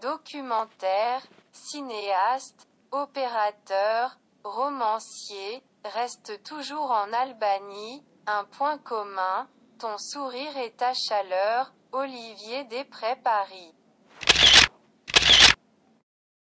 documentaire, cinéaste, opérateur, romancier, reste toujours en Albanie, un point commun, ton sourire et ta chaleur, Olivier Després Paris.